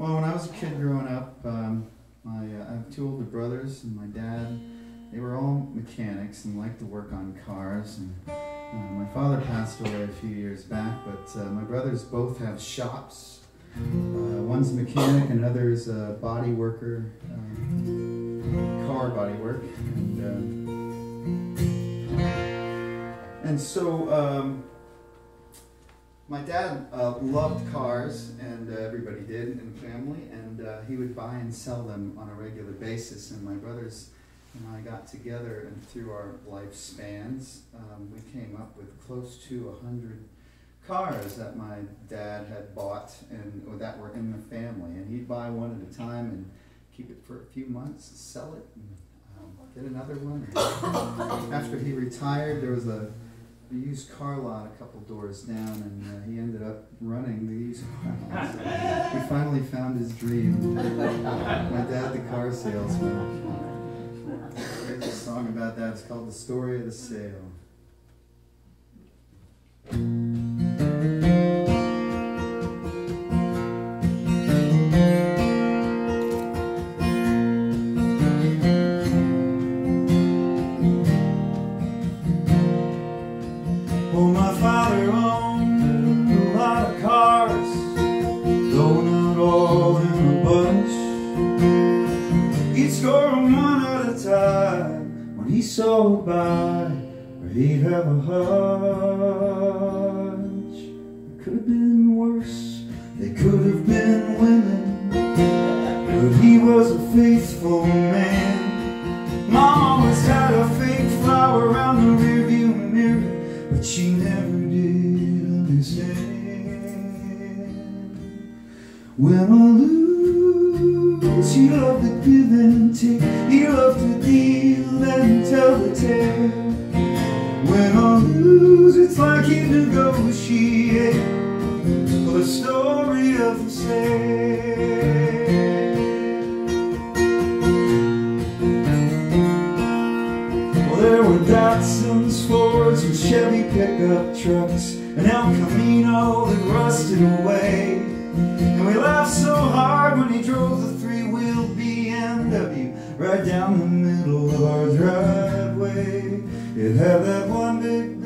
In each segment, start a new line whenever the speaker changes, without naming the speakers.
Well, when I was a kid growing up, um, my uh, I have two older brothers, and my dad. They were all mechanics and liked to work on cars. And uh, my father passed away a few years back, but uh, my brothers both have shops. Uh, one's a mechanic, and is a body worker, uh, car body work, and uh, and so. Um, my dad uh, loved cars, and uh, everybody did in the family, and uh, he would buy and sell them on a regular basis. And my brothers and I got together, and through our lifespans, um, we came up with close to a hundred cars that my dad had bought and or that were in the family. And he'd buy one at a time and keep it for a few months, sell it, and um, get another one. After he retired, there was a the used car lot a couple doors down, and uh, he ended up running the used car lot. So he finally found his dream. My dad, the car salesman. There's a song about that. It's called "The Story of the Sale."
When he sold by, or he'd have a hunch. It could have been worse, they could have been women, but he was a faithful man. Mom always had a fake flower around the rearview mirror, but she never did understand. Win or lose, he loved to give and take. He loved to for the story of the same. Well, there were Datsuns, Fords, and Chevy pickup trucks, and El Camino that rusted away. And we laughed so hard when he drove the three-wheel BMW right down the middle of our driveway. It had that one big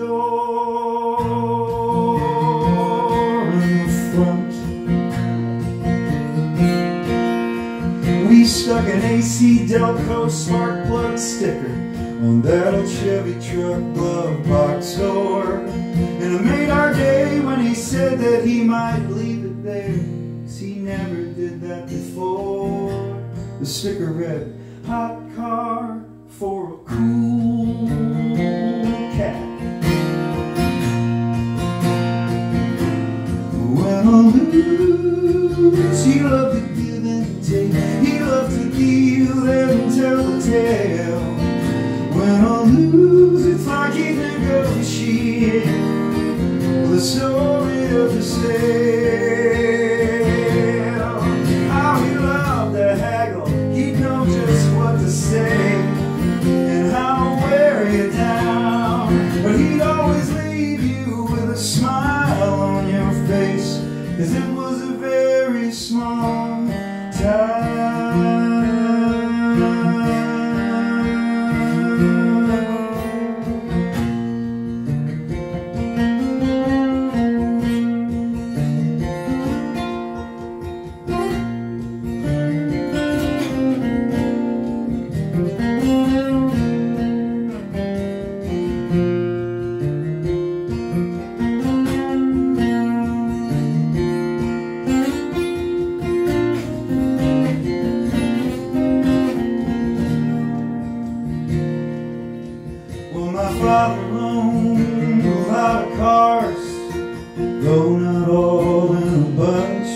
stuck an AC Delco spark plug sticker on that old Chevy truck glove box door. And it made our day when he said that he might leave it there. 'cause he never did that before. The sticker read, hot car for a cool cat. When I lose, he loved to the story of the sale. How he loved to haggle, he'd know just what to say and how to wear you down. But he'd always leave you with a smile on your face, cause it was My father owned a cars, though not all in a bunch.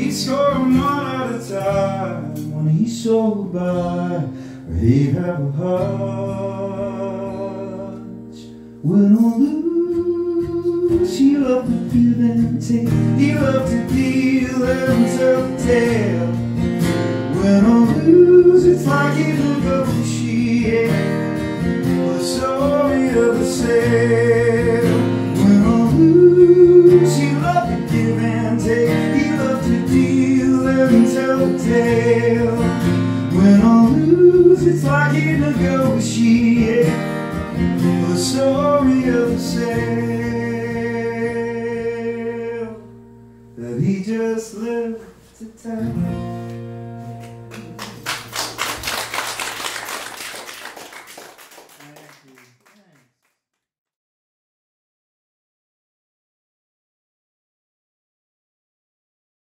He'd one at a time when he sold by, or he'd have a hunch. Win or lose, he loved to give and take. He loved to deal and tell the tale. Win or lose, it's like he negotiated the story when I lose. You love to give and take. You love to deal and tell the tale. When I lose it's like The story of the That he just lived to tell.